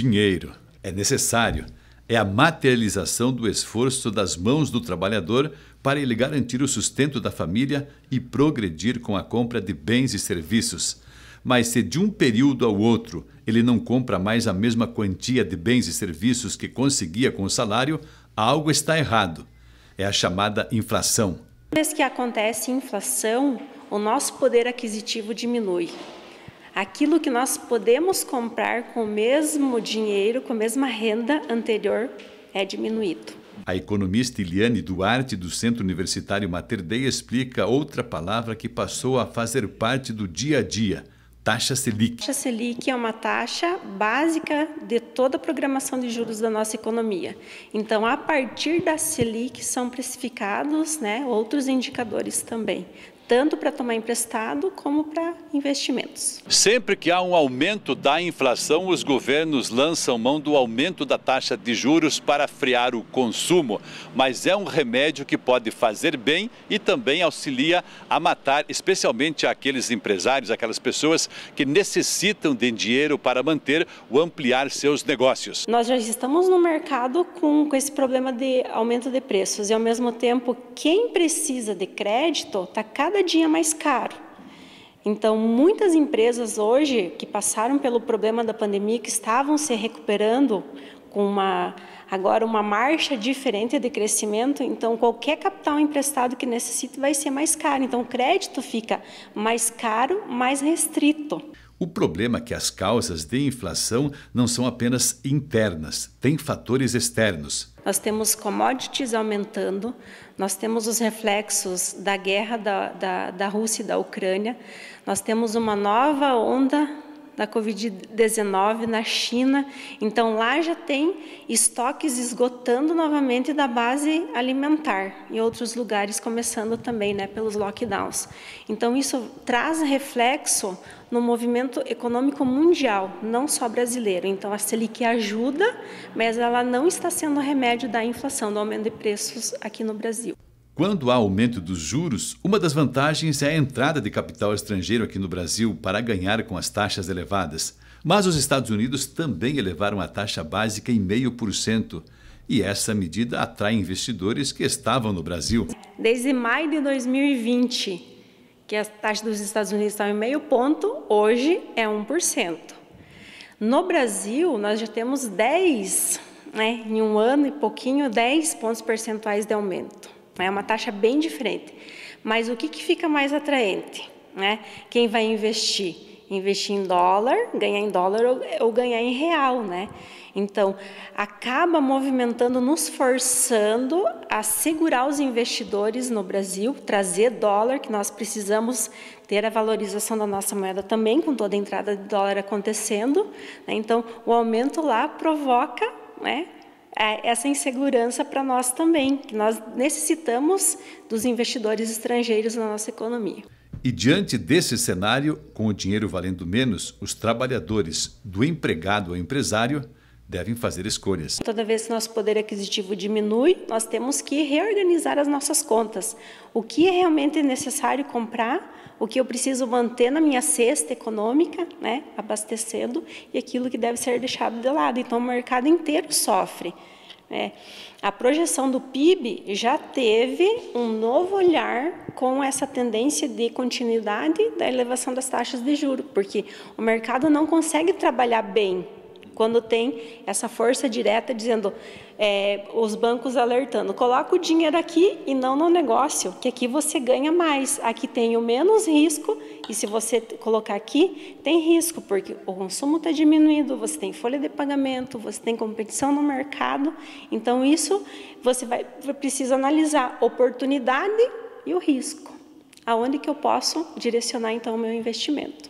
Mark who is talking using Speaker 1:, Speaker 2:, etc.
Speaker 1: dinheiro. É necessário. É a materialização do esforço das mãos do trabalhador para ele garantir o sustento da família e progredir com a compra de bens e serviços. Mas se de um período ao outro ele não compra mais a mesma quantia de bens e serviços que conseguia com o salário, algo está errado. É a chamada inflação.
Speaker 2: Toda vez que acontece inflação, o nosso poder aquisitivo diminui. Aquilo que nós podemos comprar com o mesmo dinheiro, com a mesma renda anterior, é diminuído.
Speaker 1: A economista Iliane Duarte, do Centro Universitário Mater Dei, explica outra palavra que passou a fazer parte do dia a dia – taxa Selic.
Speaker 2: A taxa Selic é uma taxa básica de toda a programação de juros da nossa economia. Então, a partir da Selic são precificados né, outros indicadores também, tanto para tomar emprestado como para investimentos.
Speaker 3: Sempre que há um aumento da inflação, os governos lançam mão do aumento da taxa de juros para frear o consumo, mas é um remédio que pode fazer bem e também auxilia a matar, especialmente aqueles empresários, aquelas pessoas que necessitam de dinheiro para manter ou ampliar seus negócios.
Speaker 2: Nós já estamos no mercado com, com esse problema de aumento de preços e, ao mesmo tempo, quem precisa de crédito está cada cada dia mais caro. Então, muitas empresas hoje que passaram pelo problema da pandemia, que estavam se recuperando com uma agora uma marcha diferente de crescimento, então qualquer capital emprestado que necessite vai ser mais caro. Então, o crédito fica mais caro, mais restrito.
Speaker 1: O problema é que as causas de inflação não são apenas internas, tem fatores externos.
Speaker 2: Nós temos commodities aumentando, nós temos os reflexos da guerra da, da, da Rússia e da Ucrânia, nós temos uma nova onda da Covid-19 na China. Então, lá já tem estoques esgotando novamente da base alimentar, em outros lugares, começando também né, pelos lockdowns. Então, isso traz reflexo no movimento econômico mundial, não só brasileiro. Então, a Selic ajuda, mas ela não está sendo remédio da inflação, do aumento de preços aqui no Brasil.
Speaker 1: Quando há aumento dos juros, uma das vantagens é a entrada de capital estrangeiro aqui no Brasil para ganhar com as taxas elevadas. Mas os Estados Unidos também elevaram a taxa básica em meio por cento. E essa medida atrai investidores que estavam no Brasil.
Speaker 2: Desde maio de 2020, que a taxa dos Estados Unidos estava em meio ponto, hoje é 1%. No Brasil, nós já temos 10, né, em um ano e pouquinho, 10 pontos percentuais de aumento. É uma taxa bem diferente. Mas o que, que fica mais atraente? Né? Quem vai investir? Investir em dólar, ganhar em dólar ou, ou ganhar em real, né? Então, acaba movimentando, nos forçando a segurar os investidores no Brasil, trazer dólar, que nós precisamos ter a valorização da nossa moeda também, com toda a entrada de dólar acontecendo. Né? Então, o aumento lá provoca né, essa insegurança para nós também, que nós necessitamos dos investidores estrangeiros na nossa economia.
Speaker 1: E diante desse cenário, com o dinheiro valendo menos, os trabalhadores, do empregado ao empresário, devem fazer escolhas.
Speaker 2: Toda vez que nosso poder aquisitivo diminui, nós temos que reorganizar as nossas contas. O que é realmente necessário comprar, o que eu preciso manter na minha cesta econômica, né, abastecendo, e aquilo que deve ser deixado de lado. Então, o mercado inteiro sofre. É, a projeção do PIB já teve um novo olhar com essa tendência de continuidade da elevação das taxas de juros, porque o mercado não consegue trabalhar bem quando tem essa força direta dizendo, é, os bancos alertando, coloca o dinheiro aqui e não no negócio, que aqui você ganha mais, aqui tem o menos risco, e se você colocar aqui, tem risco, porque o consumo está diminuindo, você tem folha de pagamento, você tem competição no mercado, então isso você vai precisa analisar oportunidade e o risco. Aonde que eu posso direcionar então o meu investimento?